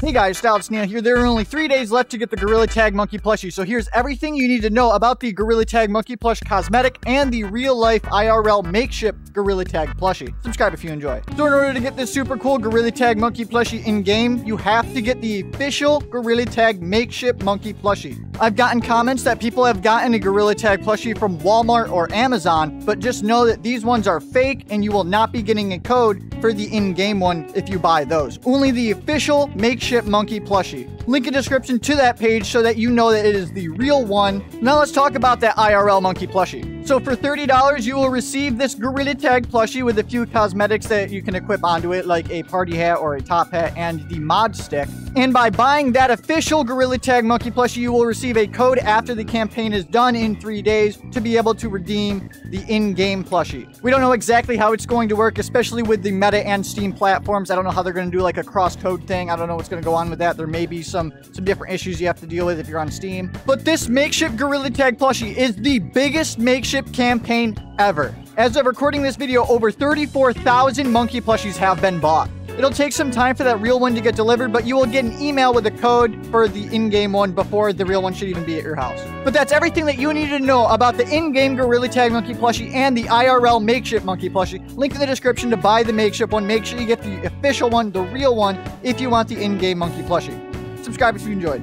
Hey guys, Styled Snail here. There are only three days left to get the Gorilla Tag Monkey plushie, so here's everything you need to know about the Gorilla Tag Monkey plush cosmetic and the real life IRL MakeShip Gorilla Tag plushie. Subscribe if you enjoy. So in order to get this super cool Gorilla Tag Monkey plushie in game, you have to get the official Gorilla Tag MakeShip monkey plushie. I've gotten comments that people have gotten a Gorilla Tag plushie from Walmart or Amazon, but just know that these ones are fake and you will not be getting a code for the in-game one if you buy those. Only the official MakeShip monkey plushie. Link in description to that page so that you know that it is the real one. Now let's talk about that IRL monkey plushie. So for $30, you will receive this Gorilla Tag plushie with a few cosmetics that you can equip onto it, like a party hat or a top hat and the mod stick. And by buying that official Gorilla Tag monkey plushie, you will receive a code after the campaign is done in three days to be able to redeem the in-game plushie. We don't know exactly how it's going to work, especially with the Meta and Steam platforms. I don't know how they're going to do like a cross-code thing. I don't know what's going to go on with that. There may be some, some different issues you have to deal with if you're on Steam. But this MakeShip Gorilla Tag plushie is the biggest MakeShip campaign ever. As of recording this video, over 34,000 monkey plushies have been bought. It'll take some time for that real one to get delivered, but you will get an email with a code for the in-game one before the real one should even be at your house. But that's everything that you need to know about the in-game Gorilla Tag Monkey plushie and the IRL MakeShip monkey plushie. Link in the description to buy the MakeShip one. Make sure you get the official one, the real one, if you want the in-game monkey plushie. Subscribe if you enjoyed.